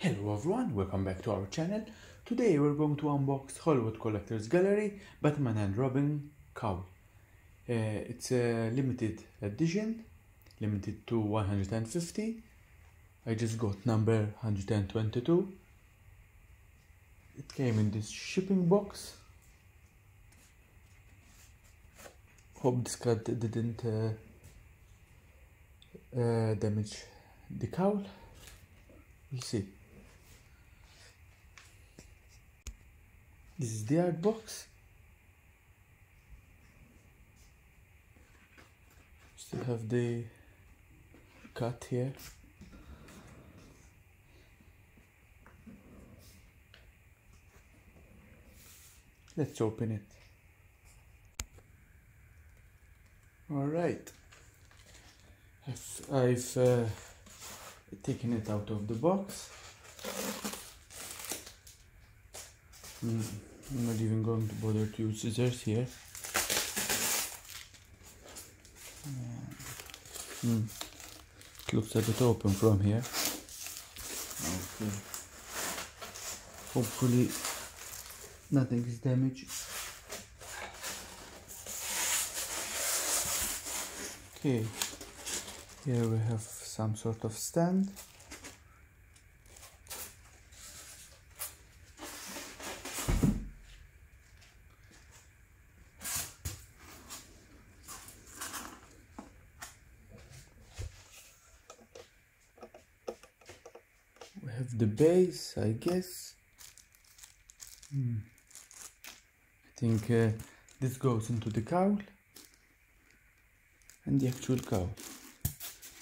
Hello everyone, welcome back to our channel. Today we're going to unbox Hollywood Collectors Gallery Batman and Robin cowl. Uh, it's a limited edition, limited to 150. I just got number 122. It came in this shipping box. Hope this cut didn't uh, uh, damage the cowl. We'll see. This is the art box. Still have the cut here. Let's open it. All right. I've, I've uh, taken it out of the box. Mm, I'm not even going to bother to use scissors here. Mm. It looks a bit open from here. Okay. Hopefully nothing is damaged. Okay, here we have some sort of stand. Have the base, I guess. Hmm. I think uh, this goes into the cowl and the actual cowl.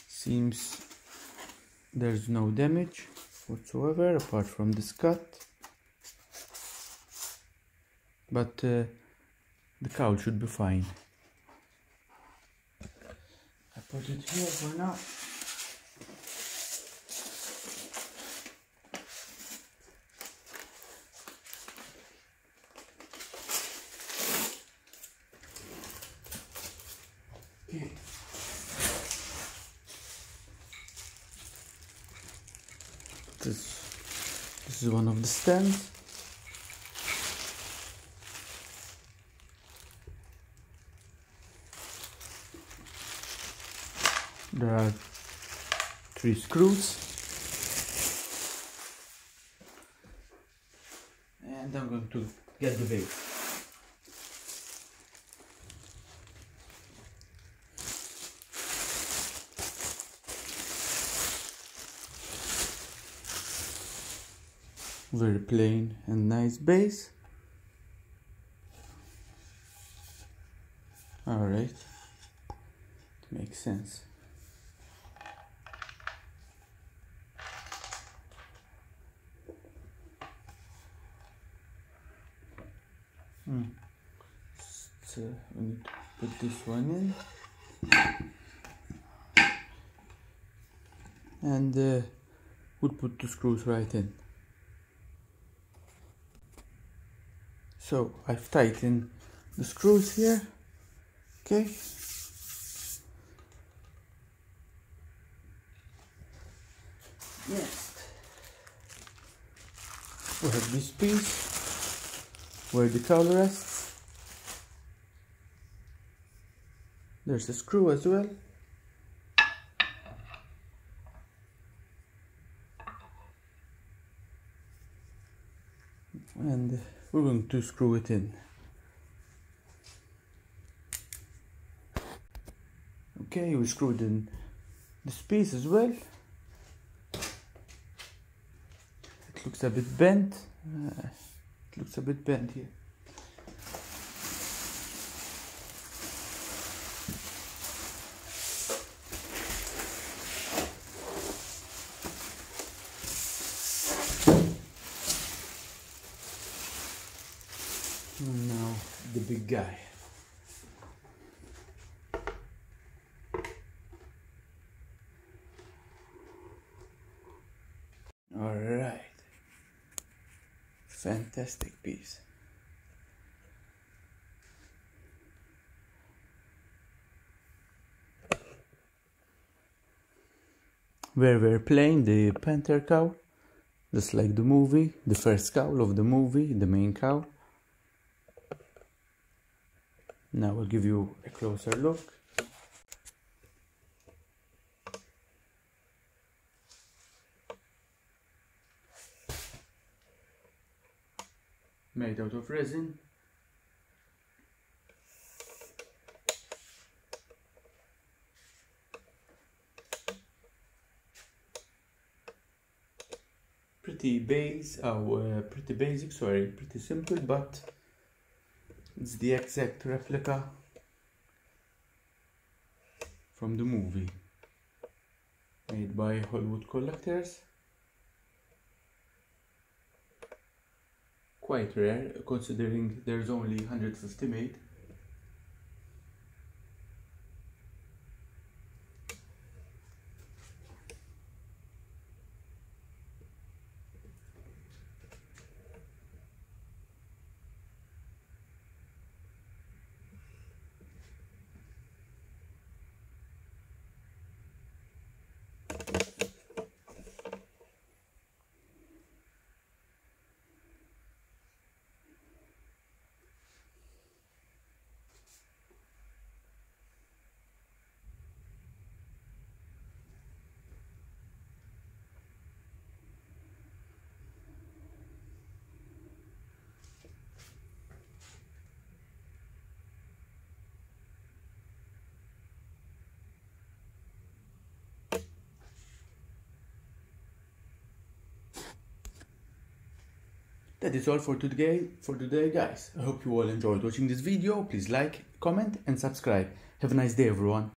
Seems there's no damage whatsoever apart from this cut. But uh, the cowl should be fine. I put it here for now. This, this is one of the stands. There are three screws. And I'm going to get the base. Very plain and nice base. All right makes sense. Hmm. so we need to put this one in. And uh, we'll put the screws right in so I've tightened the screws here. Okay. Next. We have this piece where the cowl rests? There's a screw as well and to screw it in. Okay we screwed in this piece as well. It looks a bit bent. Uh, it looks a bit bent here now the big guy. All right. Fantastic piece. where we're playing the panther cowl, just like the movie the first cowl of the movie the main cowl now we'll give you a closer look. Made out of resin. Pretty base oh, uh, pretty basic sorry pretty simple but it's the exact replica from the movie. Made by Hollywood Collectors. Quite rare considering there's only 150 made that is all for today for today guys. I hope you all enjoyed watching this video. Please like comment and subscribe. Have a nice day everyone